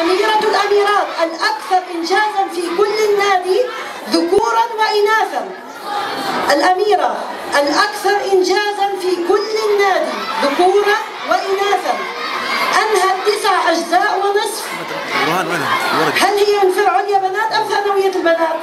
أميرة الأميرات الأكثر إنجازا في كل النادي ذكورا وإناثا. الأميرة الأكثر إنجازا في كل النادي ذكورا وإناثا. أنهت تسع أجزاء ونصف. هل هي من فرع عليا بنات أم ثانوية البنات؟